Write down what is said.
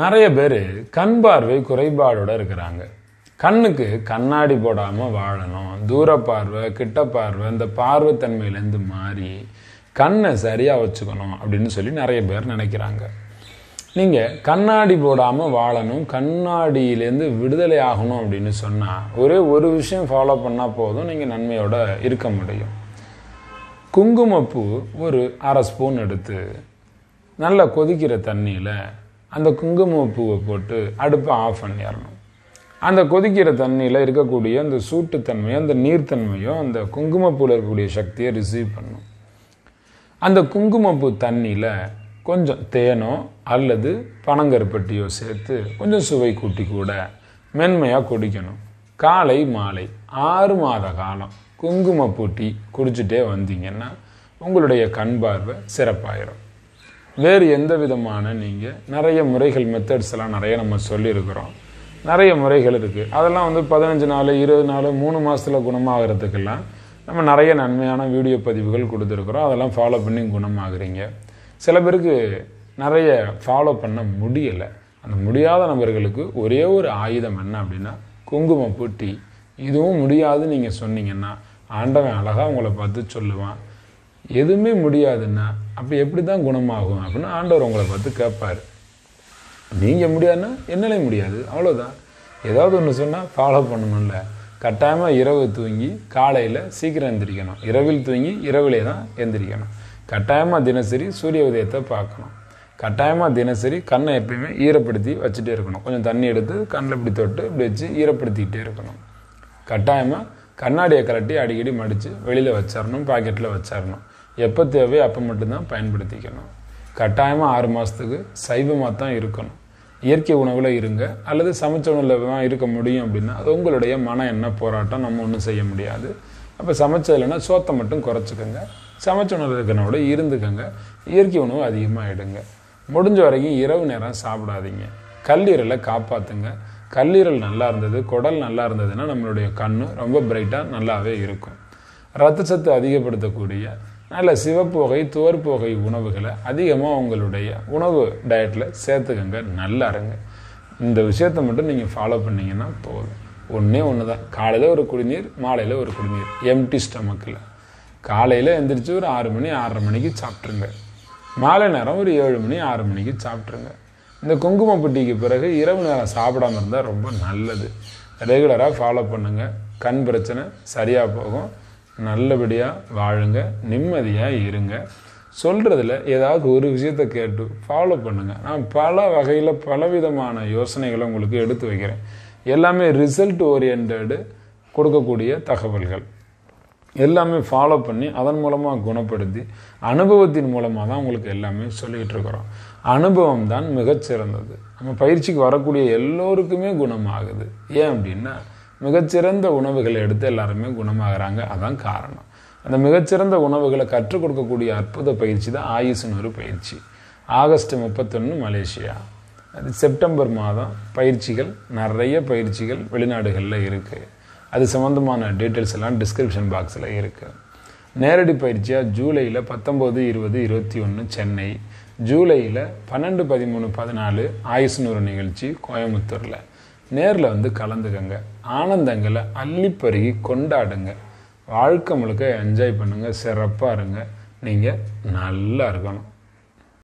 நிறைய பேர் கண் பார்வை குறைபாடோடு இருக்கிறாங்க. கண்ணுக்கு கண்ணாடி போடாமல் வாழணும். தூர பார்வை கிட்ட பார்வை இந்த பார்வைத்தன்மையிலேருந்து மாறி கண்ணை சரியாக வச்சுக்கணும் அப்படின்னு சொல்லி நிறைய பேர் நினைக்கிறாங்க. நீங்கள் கண்ணாடி போடாமல் வாழணும் கண்ணாடியிலேருந்து விடுதலை ஆகணும் அப்படின்னு சொன்னால் ஒரே ஒரு விஷயம் ஃபாலோ பண்ணால் போதும் நீங்கள் நன்மையோட இருக்க முடியும். குங்குமப்பூ ஒரு அரை ஸ்பூன் எடுத்து நல்லா கொதிக்கிற தண்ணியில் அந்த குங்குமப்பூவை போட்டு அடுப்பை ஆஃப் பண்ணிடணும் அந்த கொதிக்கிற தண்ணியில் இருக்கக்கூடிய அந்த சூட்டுத்தன்மையும் அந்த நீர்த்தன்மையும் அந்த குங்குமப்பூவில் இருக்கக்கூடிய சக்தியை ரிசீவ் பண்ணும். அந்த குங்குமப்பூ தண்ணியில் கொஞ்சம் தேனோ அல்லது பனங்கருப்பட்டியோ சேர்த்து கொஞ்சம் சுவை கூட்டி கூட மென்மையாக குடிக்கணும் காலை மாலை ஆறு மாத காலம் குங்குமப்பூ டீ குடிச்சிட்டே வந்தீங்கன்னா உங்களுடைய கண் பார்வை சிறப்பாயிரும். வேறு எந்த விதமான நீங்கள் நிறைய முறைகள் மெத்தட்ஸ் எல்லாம் நிறைய நம்ம சொல்லியிருக்கிறோம். நிறைய முறைகள் இருக்குது அதெல்லாம் வந்து பதினஞ்சு நாள் இருபது நாள் மூணு மாதத்தில் குணமாகிறதுக்கெல்லாம் நம்ம நிறைய நன்மையான வீடியோ பதிவுகள் கொடுத்துருக்குறோம். அதெல்லாம் ஃபாலோ பண்ணி குணமாகறீங்க. சில பேருக்கு நிறைய ஃபாலோ பண்ண முடியலை. அந்த முடியாத நபர்களுக்கு ஒரே ஒரு ஆயுதம் என்ன அப்படின்னா குங்குமப்பூ டீ. இதுவும் முடியாது நீங்கள் சொன்னீங்கன்னா ஆண்டவன் அழகாக உங்களை பார்த்து சொல்லுவான். எதுவுமே முடியாதுன்னா அப்போ எப்படி தான் குணமாகும் அப்படின்னு ஆண்டவர் உங்களை பார்த்து கேட்பார். நீங்கள் முடியாதுன்னா என்னாலே முடியாது. அவ்வளோதான் ஏதாவது ஒன்று சொன்னால் ஃபாலோ பண்ணணும்ல. கட்டாயமாக இரவு தூங்கி காலையில் சீக்கிரம் எந்திரிக்கணும். இரவில் தூங்கி இரவிலே தான் எந்திரிக்கணும். கட்டாயமாக தினசரி சூரிய உதயத்தை பார்க்கணும். கட்டாயமாக தினசரி கண்ணை எப்பயுமே ஈரப்படுத்தி வச்சுட்டே இருக்கணும். கொஞ்சம் தண்ணி எடுத்து கண்ணில் இப்படி தொட்டு இப்படி வச்சு ஈரப்படுத்திக்கிட்டே இருக்கணும். கட்டாயமாக கண்ணாடியை கலட்டி அடிக்கடி மடித்து வெளியில் வச்சிடணும் பாக்கெட்டில் வச்சிடணும் எப்போ தேவையோ அப்போ மட்டும்தான் பயன்படுத்திக்கணும். கட்டாயமாக ஆறு மாதத்துக்கு சைவமாக தான் இருக்கணும். இயற்கை உணவில் இருங்க. அல்லது சமைச்ச உணவில் தான் இருக்க முடியும் அப்படின்னா அது உங்களுடைய மன என்ன போராட்டம். நம்ம ஒன்றும் செய்ய முடியாது. அப்போ சமைச்சதுலன்னா சோத்தை மட்டும் குறைச்சிக்கோங்க. சமைச்ச உணவு இருக்கிறனோட இருந்துக்கங்க. இயற்கை உணவு அதிகமாக எடுங்க முடிஞ்ச வரைக்கும் இரவு நேரம் சாப்பிடாதீங்க. கல்லீரலை காப்பாற்றுங்க கல்லீரல் நல்லா இருந்தது குடல் நல்லா இருந்ததுன்னா நம்மளுடைய கண் ரொம்ப பிரைட்டாக நல்லாவே இருக்கும். ரத்த சத்து அதிகப்படுத்தக்கூடிய நல்ல சிவப்புகை வகை உணவுகளை அதிகமாக உங்களுடைய உணவு டயட்டில் சேர்த்துக்கங்க. நல்லா இருங்க. இந்த விஷயத்த மட்டும் நீங்கள் ஃபாலோ பண்ணீங்கன்னா போதும். ஒன்றே ஒன்று தான் காலையில் ஒரு குடிநீர் மாலையில் ஒரு குடிநீர். எம்டி ஸ்டமக்கில் காலையில் எந்திரிச்சு ஒரு ஆறு மணி ஆறரை மணிக்கு சாப்பிட்ருங்க மாலை நேரம் ஒரு ஏழு மணி ஆறு மணிக்கு சாப்பிட்ருங்க இந்த குங்குமப்பட்டிக்கு பிறகு இரவு நேரம் சாப்பிடாம இருந்தால் ரொம்ப நல்லது. ரெகுலராக ஃபாலோ பண்ணுங்கள் கண் பிரச்சனை சரியாக போகும். நல்லபடியாக வாழுங்க நிம்மதியாக இருங்க. சொல்கிறதுல ஏதாவது ஒரு விஷயத்தை கேட்டு ஃபாலோ பண்ணுங்கள் நான் பல வகையில் பலவிதமான யோசனைகளை உங்களுக்கு எடுத்து வைக்கிறேன். எல்லாமே ரிசல்ட் ஓரியன்டு கொடுக்கக்கூடிய தகவல்கள். எல்லாமே ஃபாலோ பண்ணி அதன் மூலமாக குணப்படுத்தி அனுபவத்தின் மூலமாக தான் உங்களுக்கு எல்லாமே சொல்லிக்கிட்டு இருக்கிறோம். அனுபவம் தான் மிகச்சிறந்தது. நம்ம பயிற்சிக்கு வரக்கூடிய எல்லோருக்குமே குணமாகுது. ஏன் அப்படின்னா மிகச்சிறந்த உணவுகளை எடுத்து எல்லாருமே குணமாகறாங்க. அதான் காரணம். அந்த மிகச்சிறந்த உணவுகளை கற்றுக் கொடுக்கக்கூடிய அற்புத பயிற்சி தான் ஆயுசுன்னு ஒரு பயிற்சி. ஆகஸ்ட் முப்பத்தொன்று மலேசியா. அது செப்டம்பர் மாதம் பயிற்சிகள் நிறைய பயிற்சிகள் வெளிநாடுகளில் இருக்குது அது சம்மந்தமான டீட்டெயில்ஸ் எல்லாம் டிஸ்கிரிப்ஷன் பாக்ஸில் இருக்குது நேரடி பயிற்சியாக ஜூலையில் பத்தொம்போது இருபது இருபத்தி ஒன்று சென்னை. ஜூலையில் பன்னெண்டு பதிமூணு பதினாலு ஆயுஷ்னூறு நிகழ்ச்சி கோயம்புத்தூரில். நேரில் வந்து கலந்துக்கங்க. ஆனந்தங்களை அள்ளிப்பருகி கொண்டாடுங்க. வாழ்க்கை முழுக்க என்ஜாய் பண்ணுங்கள் சிறப்பாக இருங்க. நீங்கள் நல்லா இருக்கணும்.